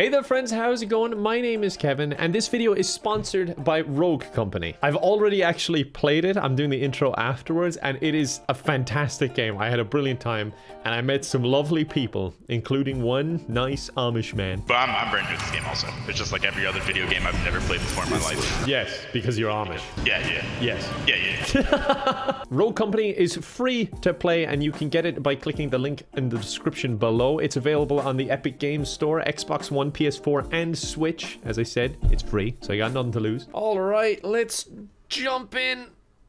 Hey there friends, how's it going? My name is Kevin and this video is sponsored by Rogue Company. I've already actually played it. I'm doing the intro afterwards and it is a fantastic game. I had a brilliant time and I met some lovely people, including one nice Amish man. But I'm, I'm very new to this game also. It's just like every other video game I've never played before in my life. Yes, because you're Amish. Yeah, yeah. Yes. Yeah, yeah. Rogue Company is free to play and you can get it by clicking the link in the description below. It's available on the Epic Games Store, Xbox One, PS4, and Switch. As I said, it's free, so you got nothing to lose. All right, let's jump in.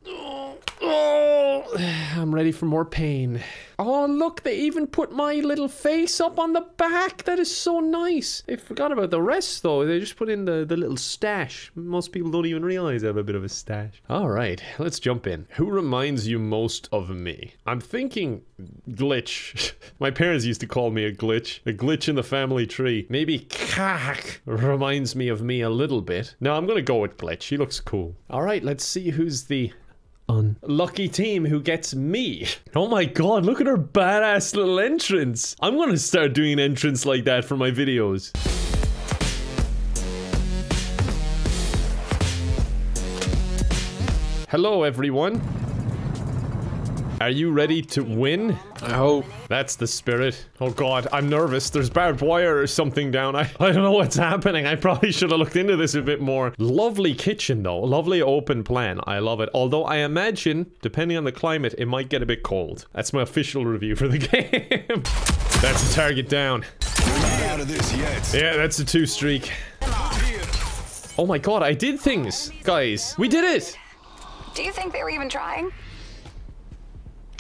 Oh, oh, I'm ready for more pain. Oh, look, they even put my little face up on the back. That is so nice. They forgot about the rest, though. They just put in the, the little stash. Most people don't even realize I have a bit of a stash. All right, let's jump in. Who reminds you most of me? I'm thinking glitch. my parents used to call me a glitch. A glitch in the family tree. Maybe Kak reminds me of me a little bit. No, I'm gonna go with glitch. He looks cool. All right, let's see who's the unlucky team who gets me. Oh my god, look at her badass little entrance. I'm gonna start doing an entrance like that for my videos. Hello everyone. Are you ready to win? I hope. That's the spirit. Oh god, I'm nervous. There's barbed wire or something down. I, I don't know what's happening. I probably should have looked into this a bit more. Lovely kitchen though. Lovely open plan. I love it. Although I imagine, depending on the climate, it might get a bit cold. That's my official review for the game. that's the target down. out of this yet. Yeah, that's a two streak. Oh my god, I did things. Guys, we did it. Do you think they were even trying?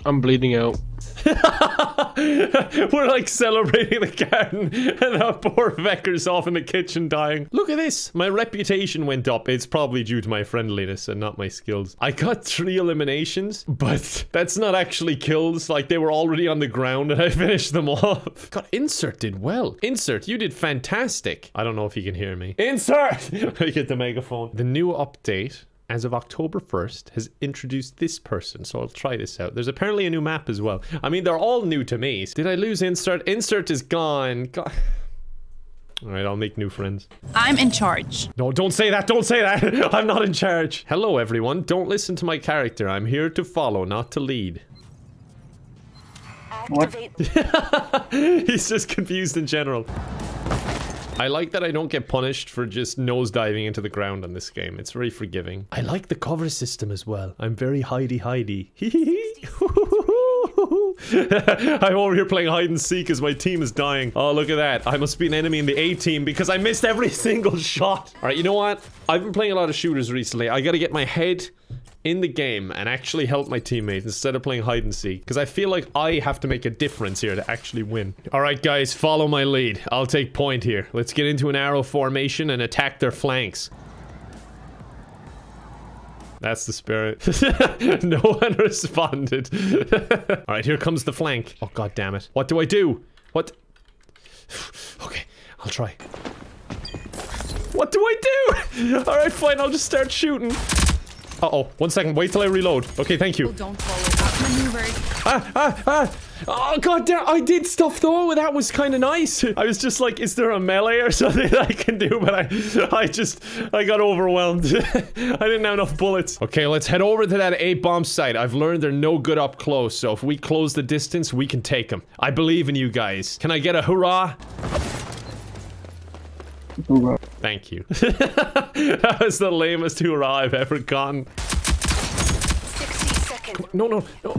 I'm bleeding out. We're like celebrating the garden and our poor Vecker's off in the kitchen dying. Look at this. My reputation went up. It's probably due to my friendliness and not my skills. I got three eliminations, but that's not actually kills. Like they were already on the ground and I finished them off. God, Insert did well. Insert, you did fantastic. I don't know if you can hear me. Insert! I get the megaphone. The new update as of October 1st, has introduced this person. So I'll try this out. There's apparently a new map as well. I mean, they're all new to me. Did I lose insert? Insert is gone. Go all right, I'll make new friends. I'm in charge. No, don't say that. Don't say that. I'm not in charge. Hello, everyone. Don't listen to my character. I'm here to follow, not to lead. What? He's just confused in general. I like that I don't get punished for just nosediving into the ground on this game. It's very forgiving. I like the cover system as well. I'm very hidey hidey. I'm over here playing hide and seek as my team is dying. Oh, look at that. I must be an enemy in the A team because I missed every single shot. All right, you know what? I've been playing a lot of shooters recently. I gotta get my head in the game and actually help my teammates instead of playing hide and seek because I feel like I have to make a difference here to actually win. All right, guys, follow my lead. I'll take point here. Let's get into an arrow formation and attack their flanks. That's the spirit. no one responded. All right, here comes the flank. Oh, god damn it. What do I do? What? okay, I'll try. What do I do? All right, fine. I'll just start shooting. Uh-oh. One second. Wait till I reload. Okay, thank you. Don't follow that maneuver. Ah, ah, ah. Oh, god damn. I did stuff, though. That was kind of nice. I was just like, is there a melee or something I can do? But I, I just, I got overwhelmed. I didn't have enough bullets. Okay, let's head over to that A-bomb site. I've learned they're no good up close. So if we close the distance, we can take them. I believe in you guys. Can I get a hurrah? Thank you. that was the lamest hurrah I've ever gotten. 60 seconds. No, no, no.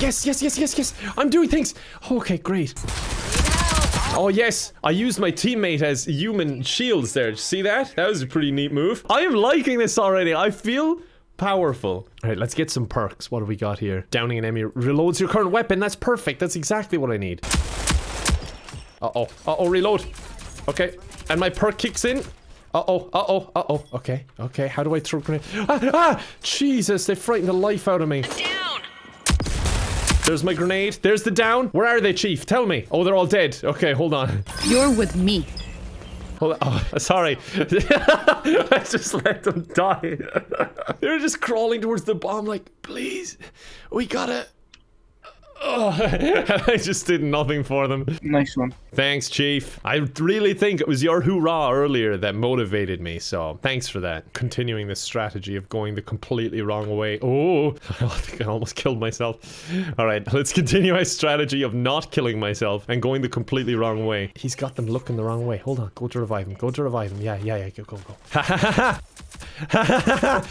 Yes, yes, yes, yes, yes. I'm doing things. Okay, great. Oh, yes. I used my teammate as human shields there. See that? That was a pretty neat move. I am liking this already. I feel powerful. All right, let's get some perks. What have we got here? Downing an enemy reloads your current weapon. That's perfect. That's exactly what I need. Uh-oh. Uh-oh, reload. Okay. And my perk kicks in. Uh-oh, uh-oh, uh-oh. Okay, okay. How do I throw grenade? Ah, ah! Jesus, they frightened the life out of me. Down. There's my grenade. There's the down. Where are they, Chief? Tell me. Oh, they're all dead. Okay, hold on. You're with me. Hold on. Oh, sorry. I just let them die. They're just crawling towards the bomb like, please, we gotta... I just did nothing for them. Nice one. Thanks, Chief. I really think it was your hoorah earlier that motivated me, so thanks for that. Continuing this strategy of going the completely wrong way. Oh, I think I almost killed myself. All right, let's continue my strategy of not killing myself and going the completely wrong way. He's got them looking the wrong way. Hold on, go to revive him. Go to revive him. Yeah, yeah, yeah. Go, go, go. Ha ha ha ha!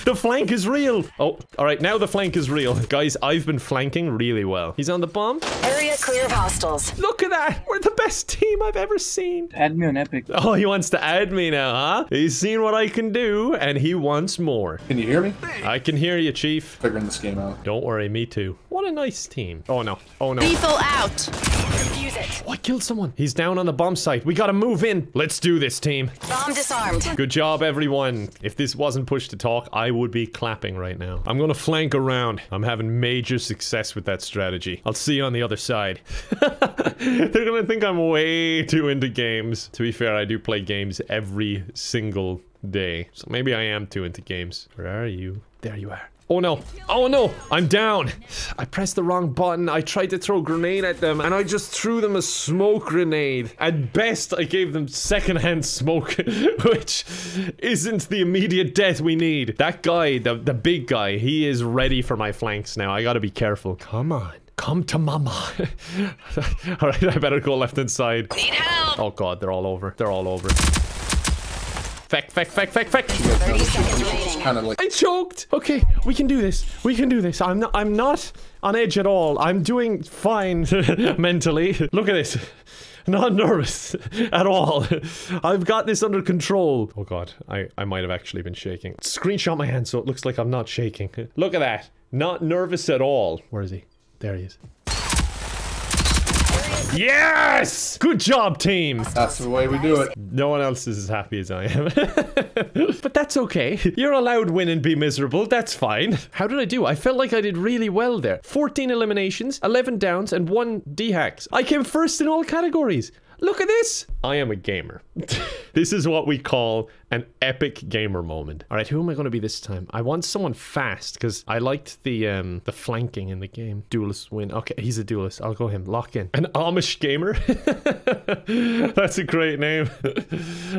the flank is real. Oh, all right. Now the flank is real. Guys, I've been flanking really well. He's on the bomb. Area clear of hostiles. Look at that. We're the best team I've ever seen. Add me on Epic. Oh, he wants to add me now, huh? He's seen what I can do, and he wants more. Can you hear me? I can hear you, Chief. Figuring this game out. Don't worry, me too. What a nice team. Oh, no. Oh, no. Lethal out. Defuse it. Oh, I killed someone. He's down on the bomb site. We gotta move in. Let's do this, team. Bomb disarmed. Good job, everyone. If this wasn't push to talk, I would be clapping right now. I'm gonna flank around. I'm having major success with that strategy. I'll see you on the other side. They're gonna think I'm way too into games. To be fair, I do play games every single day. So maybe I am too into games. Where are you? There you are. Oh no. Oh no. I'm down. I pressed the wrong button. I tried to throw a grenade at them and I just threw them a smoke grenade. At best, I gave them secondhand smoke, which isn't the immediate death we need. That guy, the, the big guy, he is ready for my flanks now. I gotta be careful. Come on. Come to mama. Alright, I better go left inside. Need help. Oh god, they're all over. They're all over. Feck, feck, feck, feck, feck. 30 seconds remaining. Kind of like I choked. Okay, we can do this. We can do this. I'm not. I'm not on edge at all. I'm doing fine mentally. Look at this. Not nervous at all. I've got this under control. Oh god, I I might have actually been shaking. Screenshot my hand so it looks like I'm not shaking. Look at that. Not nervous at all. Where is he? There he is. Yes! Good job, team. that's the way we do it. No one else is as happy as I am. but that's okay. You're allowed win and be miserable. That's fine. How did I do? I felt like I did really well there. 14 eliminations, 11 downs, and 1 D-hacks. I came first in all categories. Look at this. I am a gamer. this is what we call an epic gamer moment. All right, who am I going to be this time? I want someone fast because I liked the um the flanking in the game. Duelist win. Okay, he's a duelist. I'll go him. Lock in. An Amish gamer. That's a great name.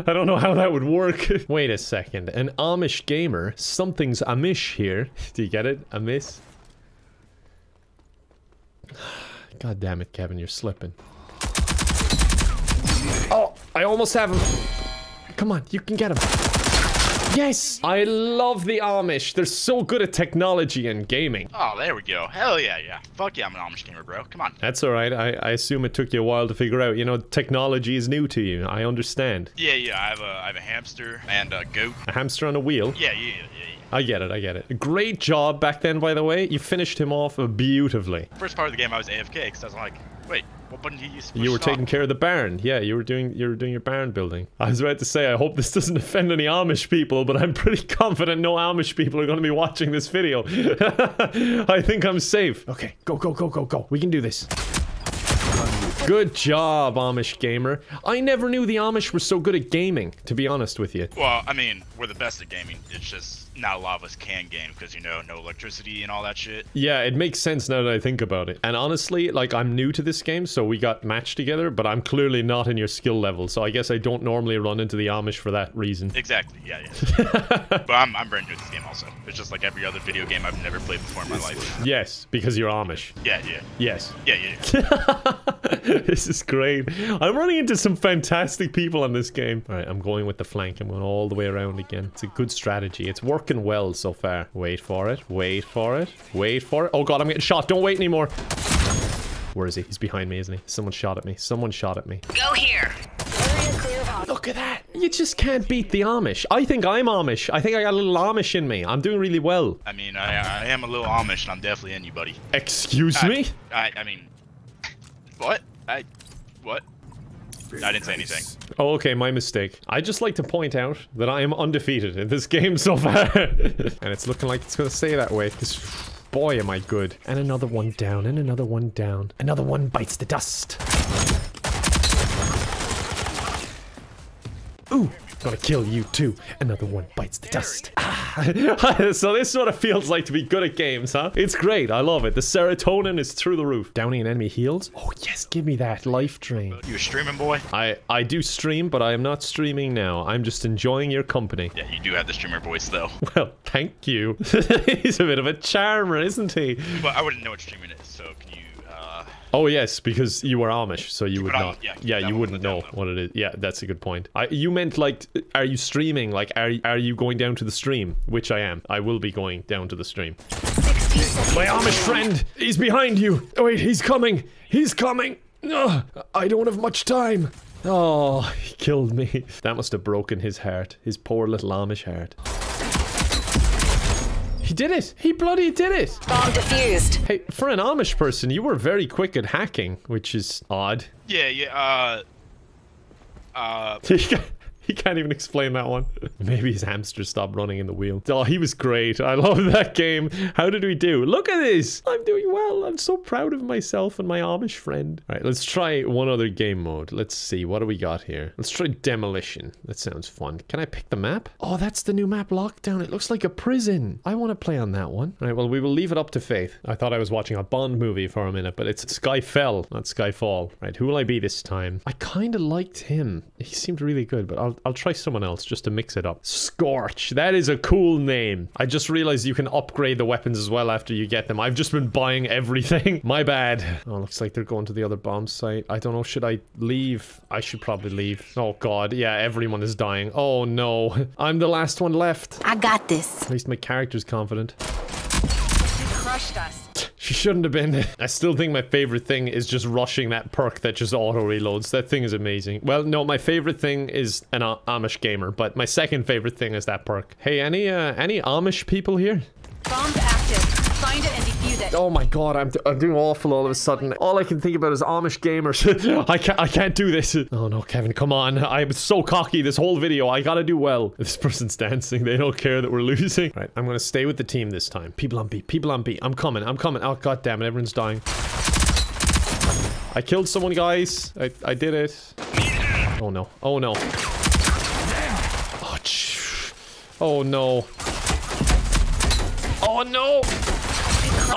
I don't know how that would work. Wait a second. An Amish gamer. Something's Amish here. Do you get it? Amish. God damn it, Kevin, you're slipping. Oh, I almost have him. Come on, you can get him. Yes! I love the Amish. They're so good at technology and gaming. Oh, there we go. Hell yeah, yeah. Fuck yeah, I'm an Amish gamer, bro. Come on. That's alright. I, I assume it took you a while to figure out. You know, technology is new to you. I understand. Yeah, yeah. I have a, I have a hamster and a goat. A hamster on a wheel. Yeah, yeah, yeah, yeah. I get it, I get it. Great job back then, by the way. You finished him off beautifully. First part of the game, I was AFK because I was like, wait, what button do you use? You were taking care of the barn. Yeah, you were doing you were doing your barn building. I was about to say I hope this doesn't offend any Amish people, but I'm pretty confident no Amish people are going to be watching this video. I think I'm safe. Okay, go go go go go. We can do this. Good job, Amish gamer. I never knew the Amish were so good at gaming, to be honest with you. Well, I mean, we're the best at gaming. It's just not a lot of us can game because you know, no electricity and all that shit. Yeah, it makes sense now that I think about it. And honestly, like I'm new to this game, so we got matched together, but I'm clearly not in your skill level, so I guess I don't normally run into the Amish for that reason. Exactly. Yeah, yeah. but I'm, I'm brand new to this game also. It's just like every other video game I've never played before in my life. Yes, because you're Amish. Yeah, yeah, Yes. yeah, yeah. yeah. this is great. I'm running into some fantastic people on this game. All right, I'm going with the flank. I'm going all the way around again. It's a good strategy. It's working well so far. Wait for it. Wait for it. Wait for it. Oh god, I'm getting shot. Don't wait anymore. Where is he? He's behind me, isn't he? Someone shot at me. Someone shot at me. Go here. Area clear of hostiles. Look at that. You just can't beat the Amish. I think I'm Amish. I think I got a little Amish in me. I'm doing really well. I mean, I, I am a little Amish and I'm definitely in you, buddy. Excuse I- me? I, I mean, what? I, what? I didn't say anything. Oh, okay, my mistake. I just like to point out that I am undefeated in this game so far. and it's looking like it's gonna stay that way, because boy am I good. And another one down, and another one down. Another one bites the dust. Ooh, Gonna kill you too. Another one bites the dust. Ah. so this sort of feels like to be good at games, huh? It's great. I love it. The serotonin is through the roof. Downing an enemy heals. Oh yes, give me that life drain. You a streaming boy? I I do stream, but I am not streaming now. I'm just enjoying your company. Yeah, you do have the streamer voice though. Well, thank you. He's a bit of a charmer, isn't he? Well, I wouldn't know what streaming is, so can you? Oh yes, because you were Amish, so you would not. yeah, Yeah, you wouldn't know down low. what it is. Yeah, that's a good point. I, you meant like, are you streaming? Like, are are you going down to the stream? Which I am. I will be going down to the stream. My Amish friend, he's behind you. Oh wait, he's coming. He's coming. Ugh, I don't have much time. Oh, he killed me. That must have broken his heart. His poor little Amish heart. He did it. He bloody did it. Bomb defused. Hey, for an Amish person, you were very quick at hacking, which is odd. Yeah, yeah. Uh, uh, He can't, even explain that one. Maybe his hamster stopped running in the wheel. Oh, he was great. I love that game. How did we do? Look at this. I'm doing well. I'm so proud of myself and my Amish friend. All right, let's try one other game mode. Let's see. What do we got here? Let's try Demolition. That sounds fun. Can I pick the map? Oh, that's the new map, Lockdown. It looks like a prison. I want to play on that one. All right, well, we will leave it up to Faith. I thought I was watching a Bond movie for a minute, but it's Skyfell, not Skyfall. Right, who will I be this time? I kind of liked him. He seemed really good, but I'll, I'll try someone else just to mix it up. Scorch. That is a cool name. I just realized you can upgrade the weapons as well after you get them. I've just been buying everything. My bad. Oh, looks like they're going to the other bomb site. I don't know. Should I leave? I should probably leave. Oh, God. Yeah, everyone is dying. Oh, no. I'm the last one left. I got this. At least my character's confident. Crushed us. She shouldn't have been. I still think my favorite thing is just rushing that perk that just auto reloads. That thing is amazing. Well, no, my favorite thing is an Amish gamer, but my second favorite thing is that perk. Hey, any uh, any Amish people here? Active. Find it and it. Oh my god, I'm, I'm doing awful all of a sudden. All I can think about is Amish gamers. I can't I can't do this. Oh no, Kevin, come on. I'm so cocky this whole video. I gotta do well. This person's dancing. They don't care that we're losing. Right, I'm gonna stay with the team this time. People on B. People on B. I'm coming. I'm coming. Oh god damn it, everyone's dying. I killed someone, guys. I, I did it. Oh no. Oh no. Oh, oh no. Oh no.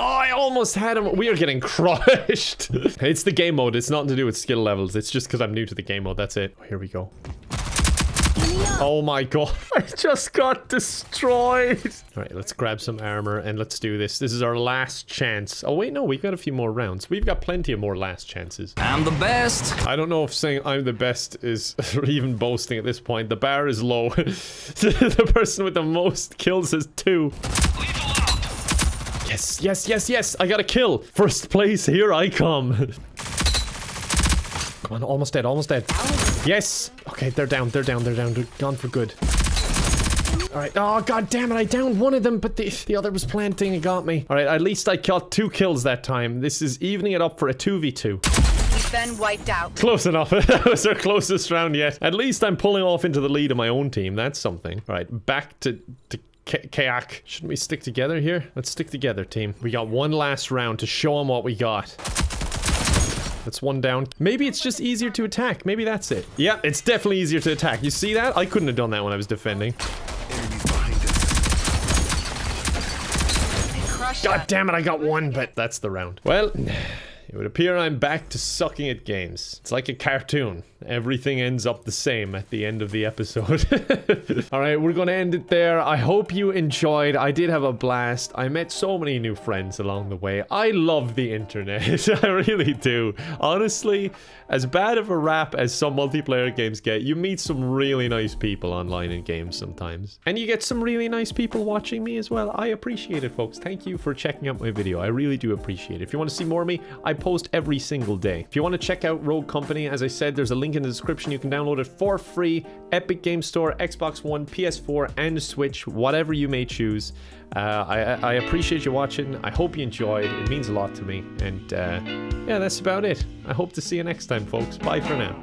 Oh, I almost had him. We are getting crushed. it's the game mode. It's nothing to do with skill levels. It's just because I'm new to the game mode. That's it. Oh, here we go. Oh my god. I just got destroyed. All right, let's grab some armor and let's do this. This is our last chance. Oh, wait, no. We've got a few more rounds. We've got plenty of more last chances. I'm the best. I don't know if saying I'm the best is even boasting at this point. The bar is low. the person with the most kills is two. Yes, yes, yes, yes. I got a kill. First place, here I come. Come on, almost dead, almost dead. Yes. Okay, they're down, they're down, they're down. They're gone for good. All right. Oh, god damn it. I downed one of them, but the, the other was planting and got me. All right, at least I got two kills that time. This is evening it up for a 2v2. We've been wiped out. Close enough. that was our closest round yet. At least I'm pulling off into the lead of my own team. That's something. All right, back to to Kayak. Shouldn't we stick together here? Let's stick together, team. We got one last round to show them what we got. That's one down. Maybe it's just easier to attack. Maybe that's it. Yeah, it's definitely easier to attack. You see that? I couldn't have done that when I was defending. God damn it, I got one, but that's the round. Well, it would appear I'm back to sucking at games. It's like a cartoon. Everything ends up the same at the end of the episode. All right, we're going to end it there. I hope you enjoyed. I did have a blast. I met so many new friends along the way. I love the internet. I really do. Honestly, as bad of a rap as some multiplayer games get, you meet some really nice people online in games sometimes. And you get some really nice people watching me as well. I appreciate it, folks. Thank you for checking out my video. I really do appreciate it. If you want to see more of me, I post every single day. If you want to check out Rogue Company, as I said, there's a link in the description. You can download it for free. Epic Game Store, Xbox One, PS4, and Switch, whatever you may choose. Uh, I, I appreciate you watching. I hope you enjoyed. It means a lot to me. And uh, yeah, that's about it. I hope to see you next time, folks. Bye for now.